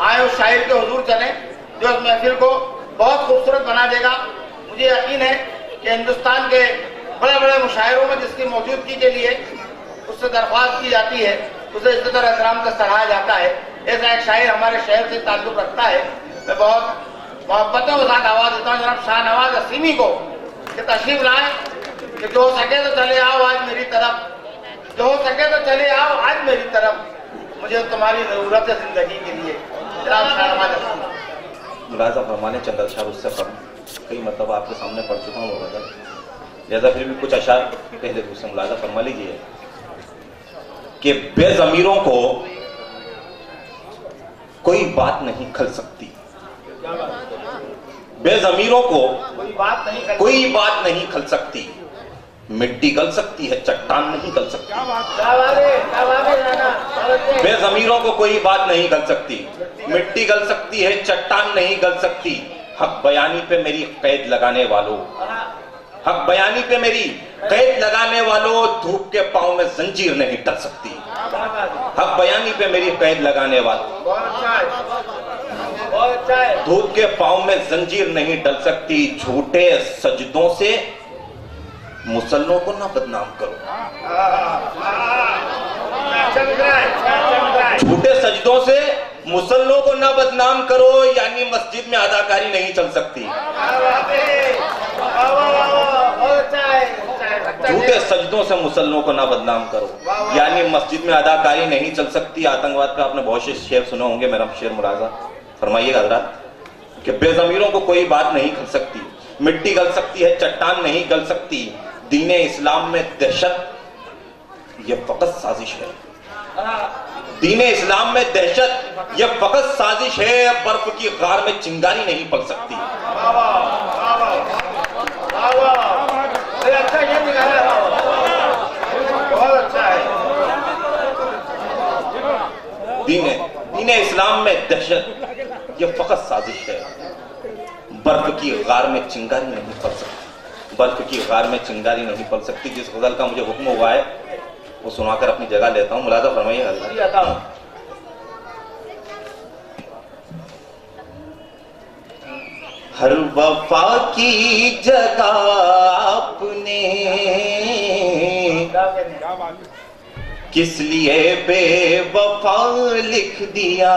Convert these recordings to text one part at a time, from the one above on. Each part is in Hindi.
आए उस शायर के हजूर चले, जो इस महफिल को बहुत खूबसूरत बना देगा। मुझे यकीन है कि हिंदुस्तान के बड़े बड़े मुशायरों में जिसकी मौजूदगी के लिए उससे दरख्वास्त की जाती है, उसे इज़्ज़त और एहतराम से सराहा जाता है। ऐसा एक शायर हमारे शहर से ताल्लुक रखता है। मैं बहुत मोहब्बतों के साथ आवाज़ देता हूँ, जनाब शाहनवाज असीमी को, कि तशरीफ़ लाए, कि जो हो सके तो चले आओ आज मेरी तरफ़। जो हो सके तो चले आओ आज मेरी तरफ़। मुझे तुम्हारी ज़रूरत है ज़िंदगी के लिए। मुलाजा फरमाने चंद्र शाह उससे पर कई मतलब आपके सामने पढ़ चुका हूँ गज़ल लिहाजा फिर भी कुछ अशार कह दे उससे मुलाजा फरमा लीजिए। कि बेजमीरों को कोई बात नहीं खल सकती। बेजमीरों को कोई बात नहीं खल सकती। मिट्टी गल सकती है चट्टान नहीं गल सकती। बेजमीरों को कोई बात नहीं गल सकती। मिट्टी गल सकती है चट्टान नहीं गल सकती। हक बयानी पे मेरी कैद लगाने वालों। हक बयानी पे मेरी कैद लगाने वालों धूप के पाँव में जंजीर नहीं टल सकती। हक बयानी पे मेरी कैद लगाने वालों। धूप के पाँव में जंजीर नहीं डल सकती। झूठे सजदों से मुसल्लों को ना बदनाम करो। झूठे सजदों से मुसल्लों को ना बदनाम करो, यानी मस्जिद में अदाकारी नहीं चल सकती। झूठे सजदों से मुसल्लों को ना बदनाम करो, यानी मस्जिद में अदाकारी नहीं चल सकती। आतंकवाद का आपने बहुत से शेर सुने होंगे, मेरा शेर मुराजा। फरमाइएगा हजरात, कि बेजमीरों को कोई बात नहीं कर सकती। मिट्टी गल सकती है, चट्टान नहीं गल सकती। दीन इस्लाम में दहशत यह फकत साजिश है। दीन इस्लाम में दहशत यह फकत साजिश है, बर्फ़ की गार में चिंगारी नहीं पल सकती। दीन दीन इस्लाम में दहशत यह फकत साजिश है। बर्फ़ की गार में चिंगारी नहीं पल सकती। बर्फ़ की गार में चिंगारी नहीं पल सकती। जिस गज़ल का मुझे हुक्म हुआ है वो सुनाकर अपनी जगह लेता हूँ। मुलाजा फरमाइए आता हूँ। हर वफा की जगह हैं? किस लिए बेवफा लिख दिया?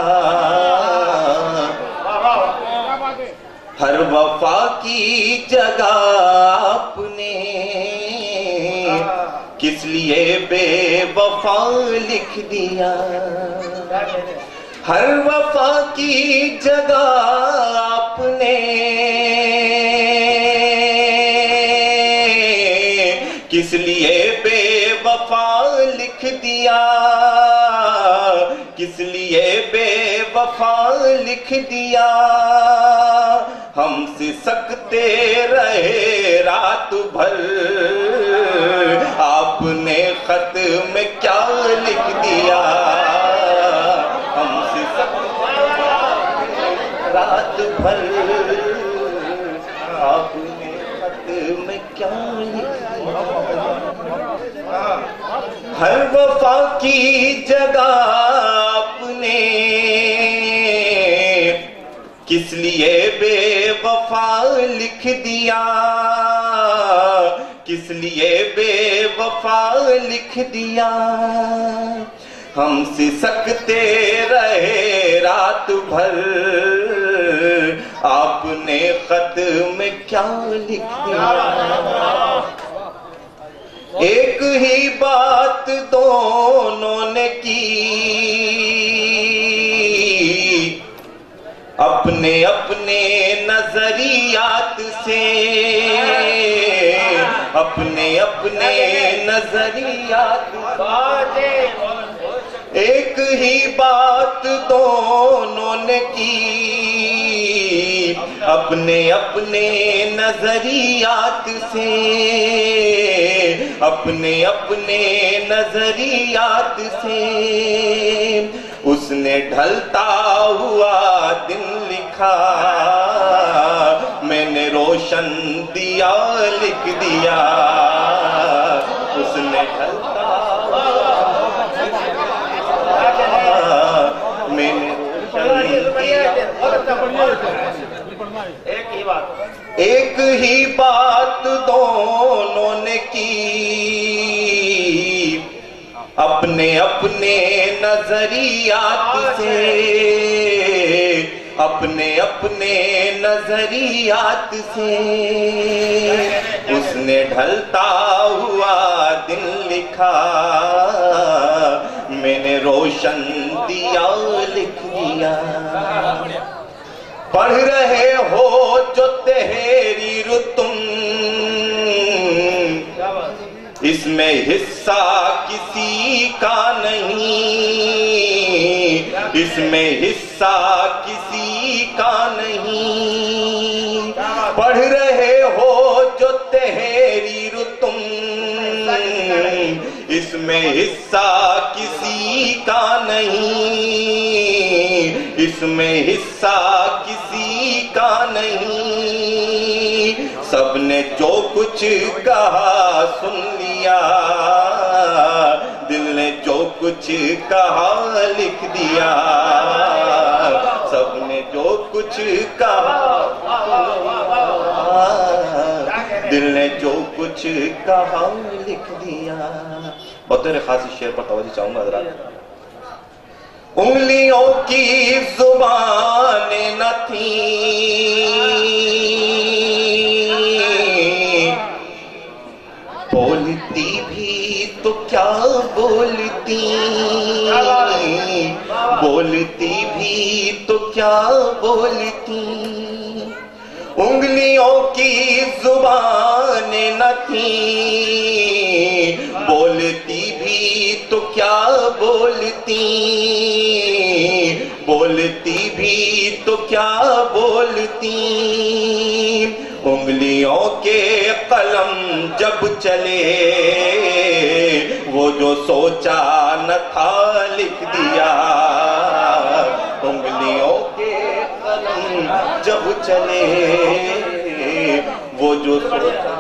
हर वफा की जगह आपने किस लिए बेवफा लिख दिया? हैं? हर वफा की जगह आपने किस लिए बेवफा लिख दिया? किस लिए बेवफा लिख दिया? हमसे सकते रहे रात भर। आपने खत में क्या लिख दिया? हमसे सकते रात भर। आपने खत में क्या लिख दिया? हर वफा की जगह आपने। किस लिए बेवफा लिख दिया। किस लिए बेवफा लिख दिया? हम सकते रहे रात भर आपने खत में क्या लिख दिया? एक ही बात दोनों ने की। अपने अपने नजरियात से। अपने अपने नजरियात बहुत एक ही बात दोनों ने की। अपने अपने नजरियात से। अपने अपने नजरियात से। उसने ढलता हुआ दिन लिखा मैंने रोशन दिया, लिख दिया। उसने मैंने रोशन एक ही बात। एक ही बात दोनों ने की। अपने अपने नजरियात से। अपने अपने नजरियात से। उसने ढलता हुआ दिन लिखा। मैंने रोशन दिया लिख दिया। पढ़ रहे हो जो तेरी तुम इसमें हिस्सा किसी का नहीं। इसमें हिस्सा किसी का नहीं। पढ़ रहे हो जो तहरीर तुम इसमें हिस्सा किसी का नहीं। इसमें हिस्सा किसी का नहीं। सबने जो कुछ कहा सुन लिया। दिल ने जो कुछ कहा लिख दिया। जो कुछ कहा, दिल ने जो कुछ कहा, लिख दिया। बतौर खास इस शेर पर तवज्जो चाहूँगा जरा। उंगलियों की ज़ुबान न थी। बोलती भी तो क्या बोलती? बोलती भी तो क्या बोलती? उंगलियों की ज़ुबान न थी। बोलती भी तो क्या बोलती? बोलती भी तो क्या बोलती? उंगलियों के कलम जब चले, वो जो सोचा न था लिख दिया। उंगलियों के कलम जब चले, वो जो सोचा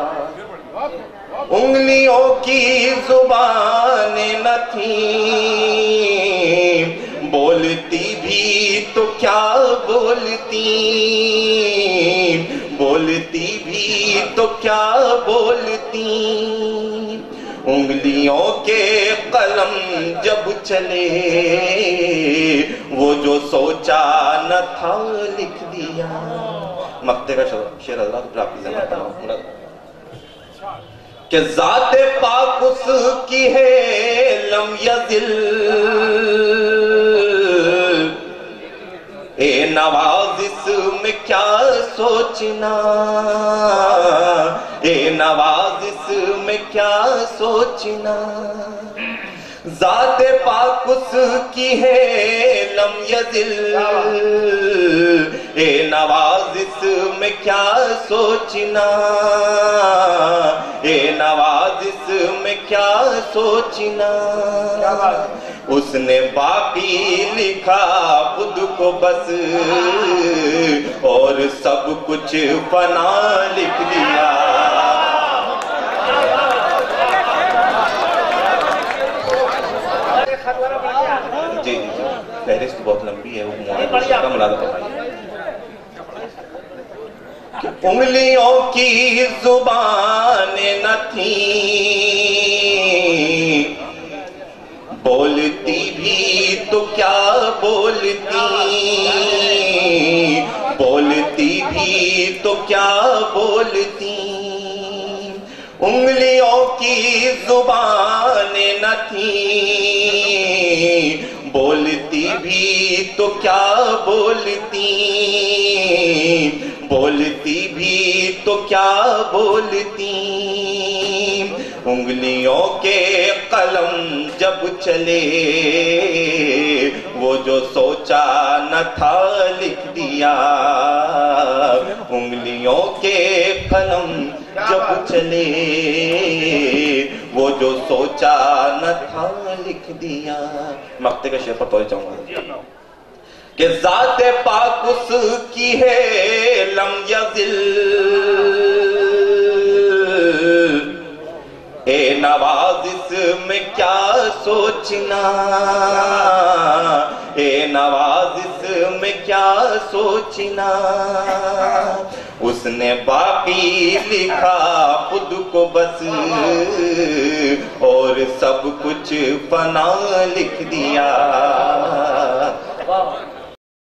उंगलियों की ज़ुबान न थी। बोलती भी तो क्या बोलती? बोलती भी तो क्या बोलती? उंगलियों के कलम जब चले जो सोचा न था, लिख दिया। मक्ते का शेर हजरात प्राप्त कि जाते पाक उसकी है, लम यजिल। ए नवाजिस में क्या सोचना? ए नवाजिस में क्या सोचना? जाते पाक उसकी है लम यजिल ए नवाजिस में क्या सोचना? ए नवाजिस में क्या सोचना? उसने बाकी लिखा खुद को बस। और सब कुछ फना लिख दिया। जी। फहरिस्त बहुत लंबी है, वो मुआवजा का मुलाजा फरमाइए उंगलियों की ज़ुबान न थी। बोलती भी तो क्या बोलती? बोलती भी तो क्या बोलती? उंगलियों की ज़ुबान न थी। बोलती भी तो क्या बोलती? बोलती भी तो क्या बोलती? उंगलियों के कलम जब चले, वो जो सोचा न था लिख दिया। उंगलियों के कलम जब चले सोचा न था लिख दिया। मक्ते का शेर पर तो जाऊँगा। कि जात पाक उसकी है लम यजिल। ए नवाजिस में क्या सोचना? ए नवाजिस में क्या सोचना? उसने बापी लिखा खुद को बस। और सब कुछ पना लिख दिया।